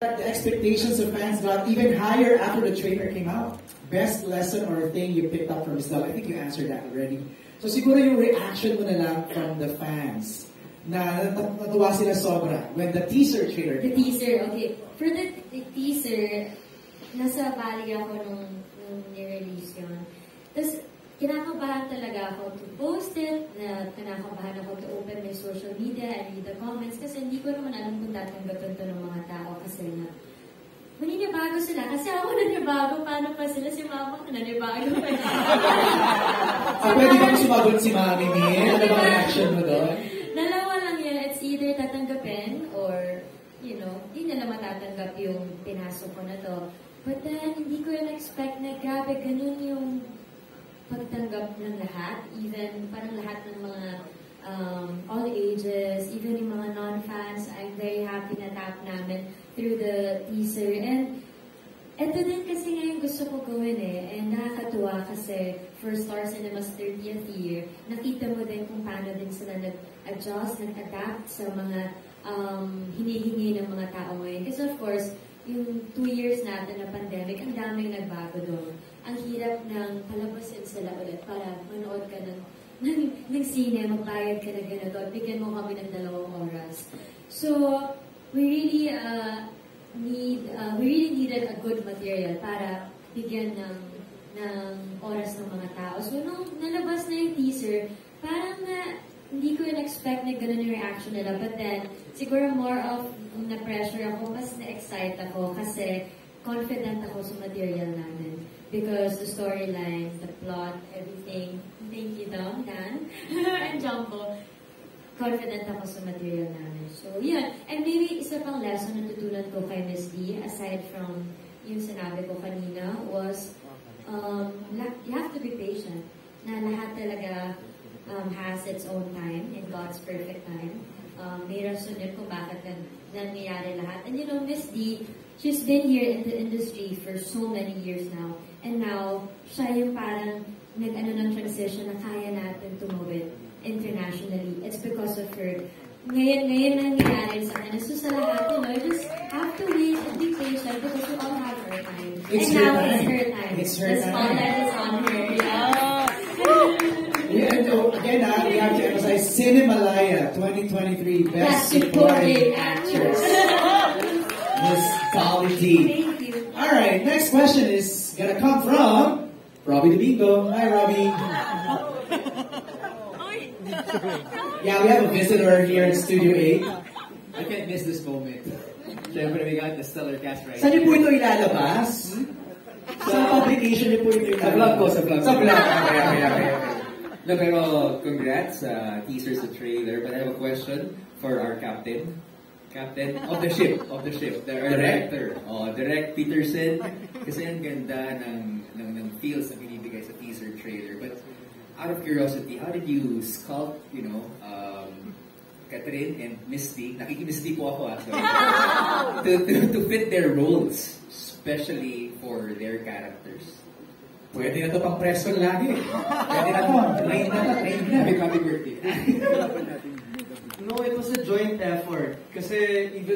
the expectations of fans got even higher after the trailer came out. Best lesson or thing you picked up from Love? I think you answered that already. So siguro yung reaction mo na lang from the fans na natuwa sila sobra when the teaser trailer The teaser, okay. For the, the teaser, nasa Bali ako nung, nung nirelease yun. Tapos, kinakabahan talaga ako to post it, na kinakabahan ako to open my social media and read the comments kasi hindi ko naman alam kung tatanggapin to ng mga tao kasi na maninibago sila. Kasi ako nanibago, paano pa sila si mama nanibago pa ah, pwede bang sumagot si Mami Min? Ano ba reaction mo doon? Dalawa lang yan. It's either tatanggapin or, you know, hindi nila matatanggap yung pinasok ko na to. But then, hindi ko yun expect na grabe, ganun yung pagtanggap ng lahat. Even, parang lahat ng mga um, all ages, even yung mga non-fans, I'm very happy na tap namin through the teaser. And ito din kasi ngayon gusto ko gawin eh. And nakakatuwa kasi for Star Cinema's 30th year, nakita mo din kung paano din sila nag-adjust, nag-adapt sa mga um, hinihingi ng mga tao ngayon. Kasi of course, yung two years natin na pandemic, ang daming nagbago doon. Ang hirap ng palabasin sila ulit para manood ka ng, ng, ng sine, magbayad ka na ganito, at bigyan mo kami ng dalawang oras. So, we really uh, need, uh, we really needed a good material para bigyan ng, ng oras ng mga tao. So, nung nalabas na yung teaser, parang na, hindi ko in-expect na ganun yung reaction nila. But then, siguro more of na-pressure ako, mas na-excite ako kasi confident ako sa material namin. Because the storyline, the plot, everything, thank you, Dom, Dan, and Jumbo, confident ako sa material namin. So, yun. And maybe isa pang lesson na tutunan ko kay Ms. D, aside from yung sinabi ko kanina, was um, you have to be patient. Na lahat talaga um, has its own time in God's perfect time. Um, may rason yun kung bakit nan nangyayari lahat. And you know, Miss D, she's been here in the industry for so many years now. And now, siya yung parang nag-ano ng transition na kaya natin tumawid internationally. It's because of her. Ngayon, ngayon nangyayari sa kanya. So sa lahat, you know, just have to wait and be patient because we all have our time. It's and her now time. it's her time. It's her the time. spotlight is on her. Yeah. Yeah, and oh, again, uh, we have to emphasize Cinemalaya 2023 Best Best supporting Actress. Miss Dolly D. Thank you. All right, next question is gonna come from Robbie Domingo. Hi, Robbie. yeah, we have a visitor here in Studio 8. I can't miss this moment. Siyempre, we got the stellar cast right Saan niyo po ito ilalabas? Hmm? Sa publication niyo po ito Sa vlog ko, sa vlog. Sa vlog. Okay, okay, okay, okay. No, pero congrats uh, sa teaser sa trailer. But I have a question for our captain. Captain of the ship, of the ship. The director. Oh, Direct Peterson. Kasi ang ganda ng, ng, ng feels na binibigay sa teaser trailer. But out of curiosity, how did you sculpt, you know, um, Catherine and Misty, nakiki-Misty po ako ah, sorry, to, to, to fit their roles, especially for their characters. Pwede na to pang preso lagi. Pwede na to. Train na to. Train na. Happy birthday.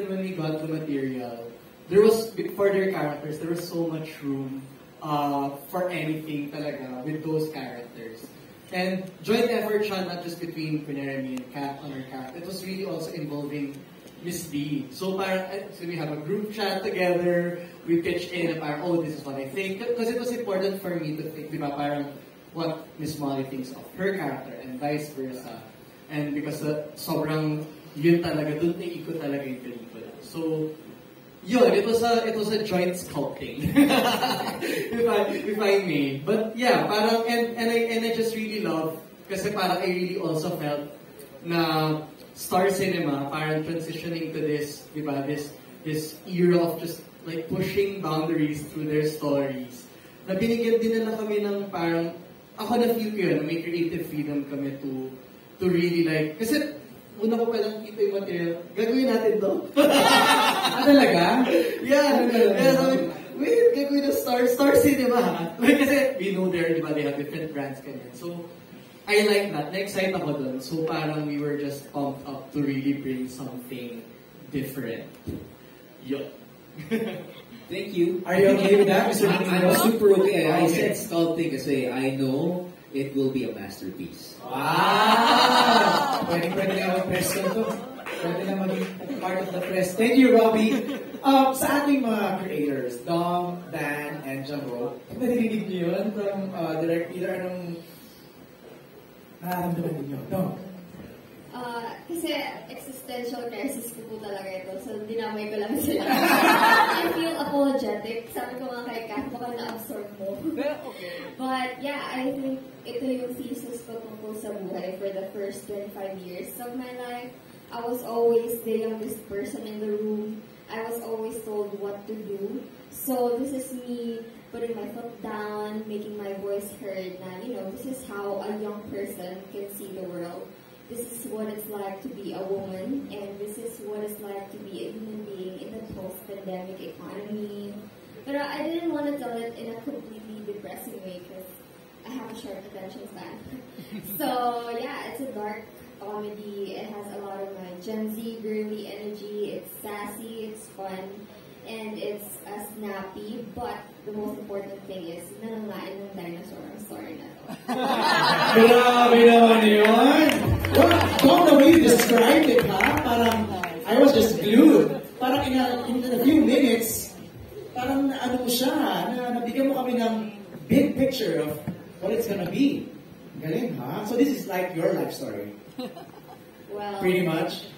Even when we got the material, there was, for their characters, there was so much room uh, for anything talaga with those characters. And joint effort siya not just between kunyari me and Kat on her character. It was really also involving Miss D. So parang, eh, so we have a group chat together, we pitch in, parang, oh, this is what I think. Because it was important for me to think, di ba, what Miss Molly thinks of her character and vice versa. And because uh, sobrang yun talaga, dun naikot talaga yung. So, yun, it was a it was a joint sculpting. if I if I may. But yeah, parang and and I and I just really love kasi parang I really also felt na Star Cinema parang transitioning to this, di ba, this this era of just like pushing boundaries through their stories. Na binigyan din nila kami ng parang ako na feel ko yun, may creative freedom kami to to really like kasi una ko pa lang kita yung material, gagawin natin to. Ah, talaga? Yeah, yeah, sabi, wait, gagawin na Star, Star Cinema? Like, kasi we know there, di ba, they have different brands kanyan. So, I like that. Na-excite ako dun. So, parang we were just pumped up to really bring something different. Yun. Thank you. Are you okay with that, Mr. I'm, I'm Nino? super okay. I said sculpting kasi I know it will be a masterpiece. Wow! Mag-press ko to. Pwede na maging part of the press. Thank you, Robbie. Um, sa ating mga creators, Dom, Dan, and Jumbo, narinig niyo yun from uh, Direct Peter, anong nararamdaman ninyo? Dom? Ah, kasi existential crisis ko po talaga ito. So, dinamay ko lang sila. I feel apologetic. Sabi ko nga kay Kat, baka na-absorb mo. But, yeah, I think ito yung thesis ko tungkol sa buhay for the first 25 years of my life. I was always the youngest person in the room. I was always told what to do. So, this is me putting my foot down, making my voice heard na, you know, this is how a young person can see the world. This is what it's like to be a woman, and this is what it's like to be a human being in the post-pandemic economy. But I didn't want to tell it in a completely depressing way because I have a short attention span. so yeah, it's a dark comedy. It has a lot of my Gen Z girly energy. It's sassy, it's fun, and it's uh, snappy. But the most important thing is nanangain ng dinosaur ang story na to. Grabe naman yun! Well, Dom, the way you described it, ha? Parang, I was just glued. Parang in a, in a few minutes, parang ano mo siya, na nabigyan mo kami ng big picture of what it's gonna be. Galing, ha? So this is like your life story, Well, pretty much.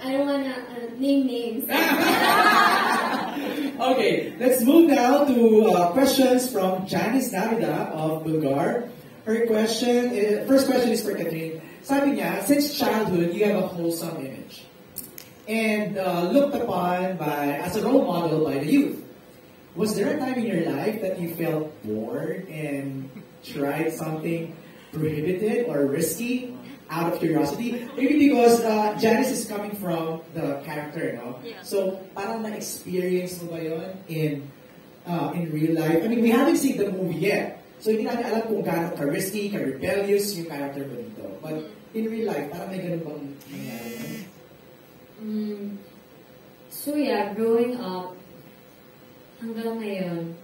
I don't wanna uh, name names. Okay, let's move now to uh, questions from Janice Navida of Bulgar. Her question, is, first question is for Catherine. Sabi niya, since childhood, you have a wholesome image. And uh, looked upon by as a role model by the youth. Was there a time in your life that you felt bored and tried something prohibited or risky out of curiosity? Maybe because uh, Janice is coming from the character, no? Yeah. So, parang na-experience mo ba yun in, uh, in real life? I mean, we haven't seen the movie yet. So, hindi natin alam kung gaano ka-risky, ka-rebellious yung character mo dito. But in real life, parang may ganun bang nangyari? Mm. So yeah, growing up, hanggang ngayon,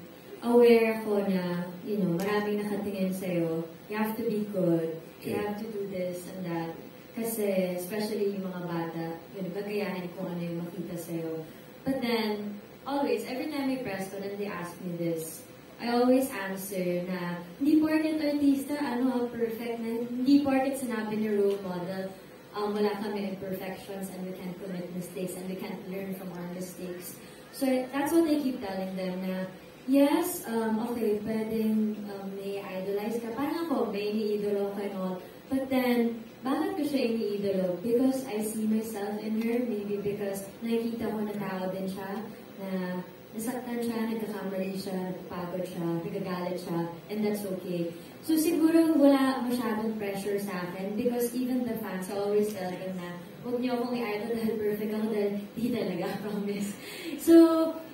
aware ako na, you know, maraming nakatingin sa'yo. You have to be good. You Okay. have to do this and that. Kasi, especially yung mga bata, yun, gagayahin kung ano yung makita sa'yo. But then, always, every time I press ko, and they ask me this, I always answer na, hindi porket artista, ano, perfect na, hindi porket sinabi ni role model, um, wala kami imperfections and we can't commit mistakes and we can't learn from our mistakes. So that's what I keep telling them na, yes, um, okay, pwedeng um, may idolize ka. Parang ako, may iniidolo ko and all. But then, bakit ko siya iniidolo? Because I see myself in her, maybe because nakikita ko na tao din siya, na nasaktan siya, nagkakamali siya, nagpagod siya, nagagalit siya, and that's okay. So siguro wala masyadong pressure sa akin because even the fans, always tell them na huwag niyo akong i-idol dahil perfect ako dahil di talaga, promise. So,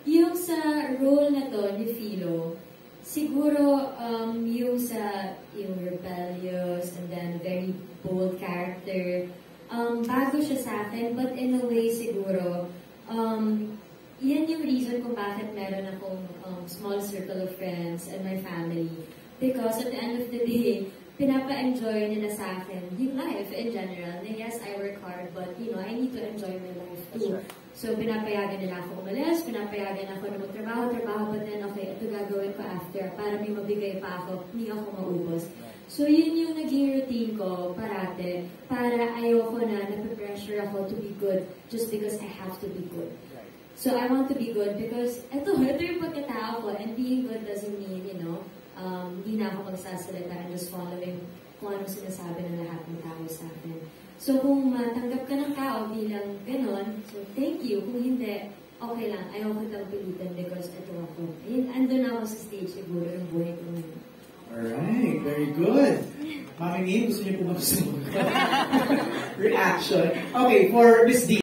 yung sa role na to ni Philo, siguro um, yung sa yung rebellious and then very bold character, um, bago siya sa akin, but in a way siguro, um, yan yung reason kung bakit meron akong um, small circle of friends and my family. Because at the end of the day, pinapa-enjoy nila sa akin yung life in general. Na yes, I work hard, but you know, I need to enjoy my life too. So, pinapayagan nila ako umalis, pinapayagan ako na magtrabaho, trabaho, but then, okay, ito gagawin ko after para may mabigay pa ako, hindi ako maubos. So, yun yung naging routine ko parate, para ayoko na nape-pressure ako to be good just because I have to be good. So, I want to be good because ito, ito yung pagkatao ko and being good doesn't mean, you know, um, hindi na ako magsasalita and just following kung anong sinasabi ng lahat ng tao sa akin. So, kung matanggap ka ng tao bilang ganon, so thank you. Kung hindi, okay lang. Ayaw ko kitang pilitan because ito ako. Ayun, andun ako sa stage siguro ng buhay ko ngayon. Alright, very good. Mami Min, gusto niyo po magsusunod? Reaction. Okay, for Miss D.